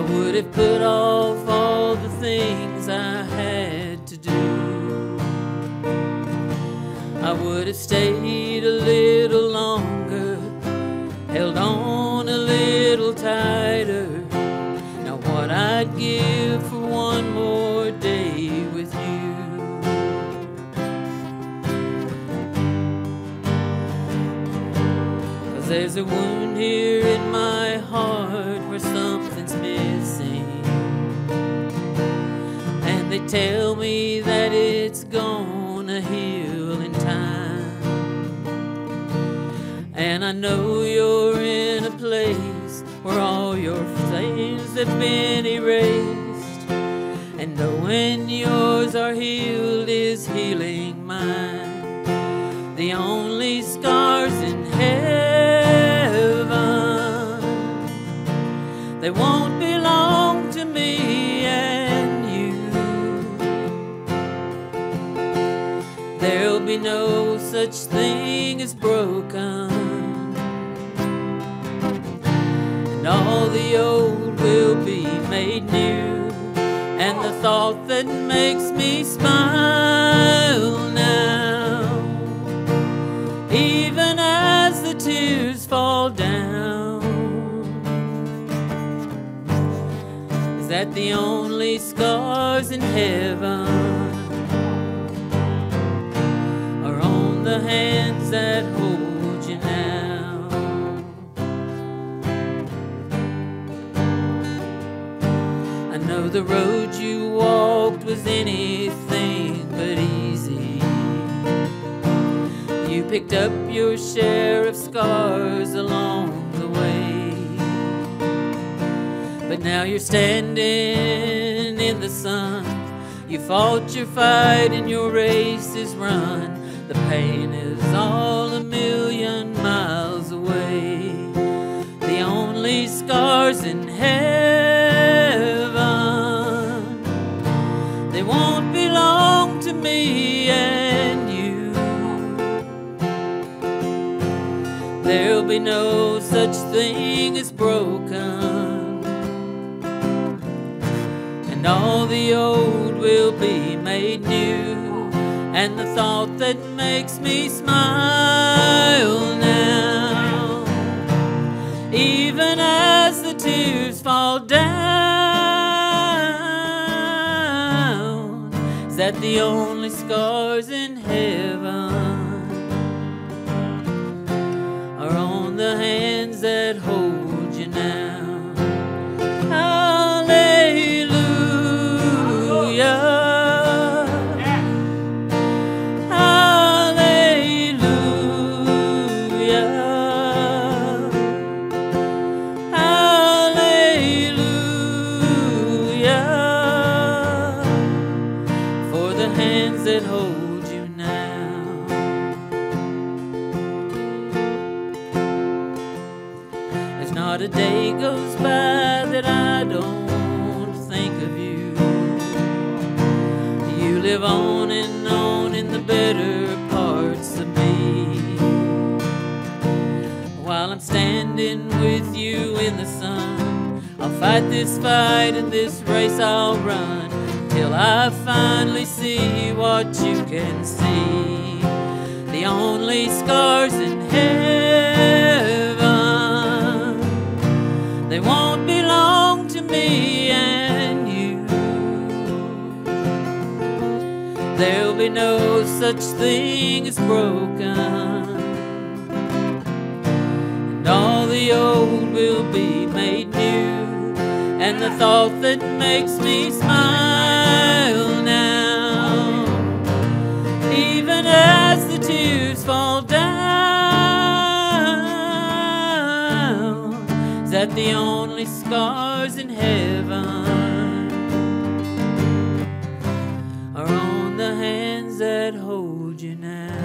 would have put off all the things I had to do. I would have stayed a little longer, held on a little tighter. Now, what I'd give a wound here in my heart where something's missing. And they tell me that it's gonna heal in time. And I know you're in a place where all your flames have been erased. And knowing yours are healed is healing mine. The only they won't belong to me and you. There'll be no such thing as broken and all the old will be made new. And the thought that makes me smile that the only scars in heaven are on the hands that hold you now. I know the road you walked was anything but easy. You picked up your share of scars along But now you're standing in the sun. You fought your fight and your race is run. The pain is all a million miles away. The only scars in heaven, they won't belong to me and you. There'll be no such thing as broken, and all the old will be made new. And the thought that makes me smile now, even as the tears fall down, is that the only scars in heaven not a day goes by that I don't think of you. You live on and on in the better parts of me. While I'm standing with you in the sun, I'll fight this fight and this race I'll run till I finally see what you can see. The only scars in No such thing as broken, and all the old will be made new. And the thought that makes me smile now, even as the tears fall down, is that the only scars in heaven are on that hold you now.